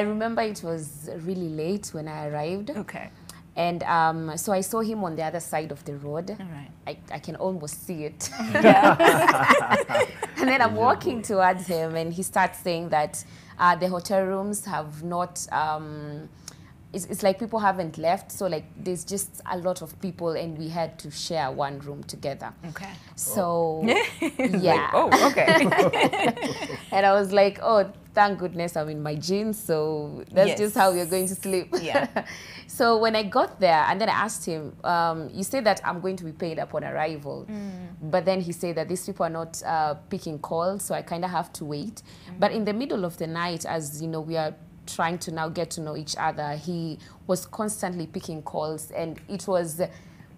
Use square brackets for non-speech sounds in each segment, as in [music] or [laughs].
I remember it was really late when I arrived. Okay. And um, so I saw him on the other side of the road. All right. I, I can almost see it. Yeah. [laughs] [laughs] and then I'm walking towards him, and he starts saying that uh, the hotel rooms have not. Um, it's, it's like people haven't left, so like there's just a lot of people, and we had to share one room together. okay. So It's [laughs] yeah, Like, oh, okay. [laughs] and I was like, oh, thank goodness I'm in my jeans, so that's Yes. just how we're going to sleep. Yeah. [laughs] so when I got there, and then I asked him, um, you say that I'm going to be paid upon arrival, Mm. but then he said that these people are not uh, picking calls, so I kind of have to wait. Mm. But in the middle of the night, as you know, we are trying to now get to know each other, he was constantly picking calls, and it was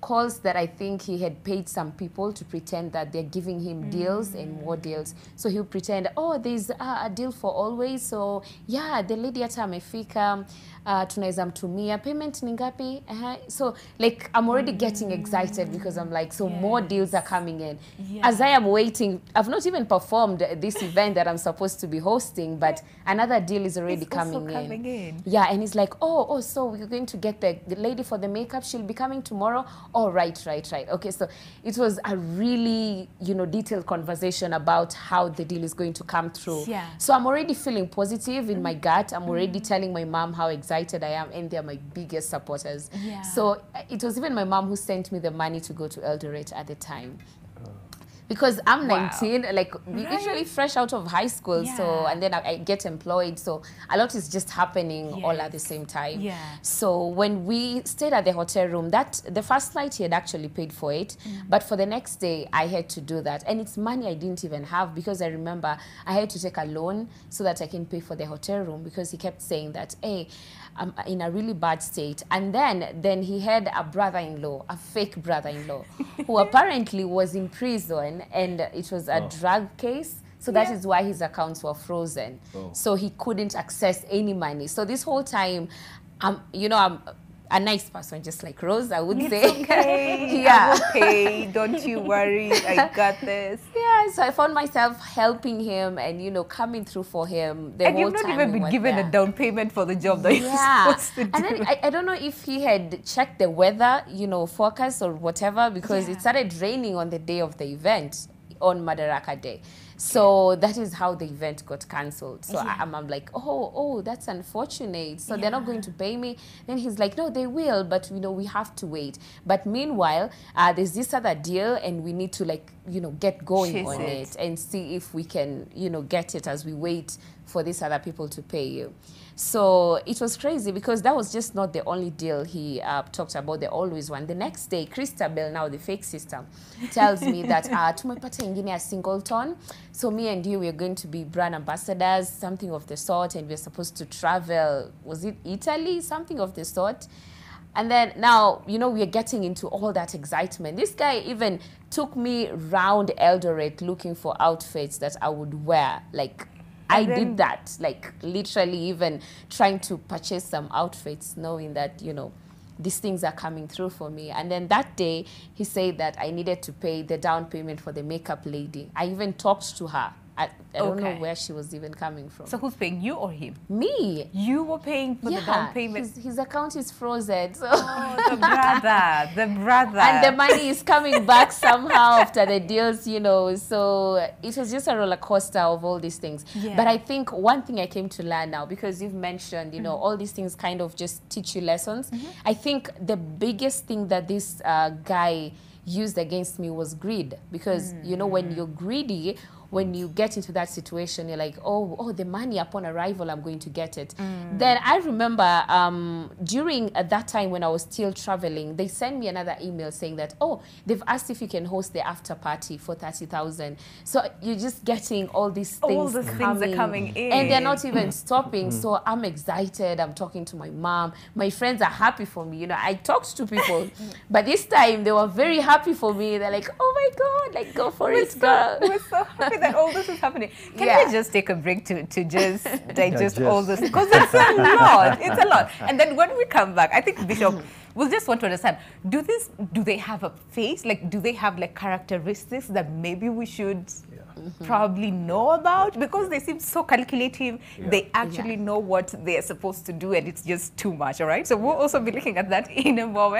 calls that I think he had paid some people to pretend that they're giving him deals and more deals. So he'll pretend, oh, there's uh, a deal for always. So yeah, the lady hata amefika, uh, tunaweza mtumia, payment ni ngapi? Uh-huh. So like I'm already getting excited because I'm like, so more deals are coming in. Yeah. As I am waiting, I've not even performed this event that I'm supposed to be hosting, but another deal is already It's coming, coming in. yeah, and he's like, oh, oh, so we're going to get the, the lady for the makeup. She'll be coming tomorrow. Oh, right, right, right. Okay, so it was a really, you know, detailed conversation about how the deal is going to come through. Yeah. So I'm already feeling positive in my gut. I'm already telling my mom how excited I am, and they're my biggest supporters. Yeah. So uh, it was even my mom who sent me the money to go to Eldoret at the time. Because I'm Wow. 19, like usually fresh out of high school, so and then I, I get employed, so a lot is just happening all at the same time. Yeah. So when we stayed at the hotel room, that the first night he had actually paid for it, mm. but for the next day I had to do that, and it's money I didn't even have because I remember I had to take a loan so that I can pay for the hotel room because he kept saying that, hey, I'm in a really bad state, and then then he had a brother-in-law, a fake brother-in-law, who [laughs] apparently was in prison, and it was a drug case. So that is why his accounts were frozen. Oh. So he couldn't access any money. So this whole time, um, you know, I'm a nice person, just like Rose, I would It's say. okay. [laughs] Yeah. I'm okay. Don't you worry. I got this. [laughs] yeah, so I found myself helping him and you know coming through for him the and whole you've not time even been given there. a down payment for the job that [laughs] yeah. you're supposed to do. And then I, I don't know if he had checked the weather, you know, forecast or whatever, because Yeah. it started raining on the day of the event, on Madaraka Day. So that is how the event got cancelled. So I, I'm, I'm like, oh, oh, that's unfortunate. So they're not going to pay me. Then he's like, no, they will, but you know, we have to wait. But meanwhile, uh, there's this other deal, and we need to like, you know, get going Chase on it. it and see if we can, you know, get it as we wait for these other people to pay you. So it was crazy because that was just not the only deal he uh, talked about, the always one. The next day, Christabel, now the fake sister, tells me that uh, [laughs] tumepata ingine ya singleton. So me and you, we're going to be brand ambassadors, something of the sort, and we're supposed to travel, was it Italy? Something of the sort. And then now, you know, we're getting into all that excitement. This guy even took me round Eldoret looking for outfits that I would wear. Like, I then- did that. Like, literally, even trying to purchase some outfits, knowing that, you know, these things are coming through for me. And then that day, he said that I needed to pay the down payment for the makeup lady. I even talked to her. I, I don't know where she was even coming from. so who's paying you or him? me. You were paying for the down payment. His, his account is frozen. So. Oh, the brother, the [laughs] brother. and the money is coming back somehow after the deals, you know. So it was just a roller coaster of all these things. Yeah. But I think one thing I came to learn now, because you've mentioned, you know, mm-hmm. all these things kind of just teach you lessons. Mm-hmm. I think the biggest thing that this uh, guy used against me was greed, because you know when mm. you're greedy. When mm. you get into that situation, you're like, oh, oh, the money upon arrival, I'm going to get it. Mm. Then I remember um, during at that time when I was still traveling, they sent me another email saying that, oh, they've asked if you can host the after party for 30,000. So you're just getting all these things. All these things are coming in. And they're not even mm. stopping. So I'm excited. I'm talking to my mom. My friends are happy for me. You know, I talked to people, [laughs] but this time they were very happy for me. They're like, oh my God, like go for we're it, so, girl. we're so happy that all this is happening. [laughs] Can Yeah. we just take a break to, to just digest [laughs] Digest. all this? Because it's a lot. It's a [laughs] lot. And then when we come back, I think Bishop we'll just want to understand: Do this? Do they have a face? Like, do they have like characteristics that maybe we should probably know about because they seem so calculative. They actually know what they're supposed to do, and it's just too much. All right. So we'll also be looking at that in a moment.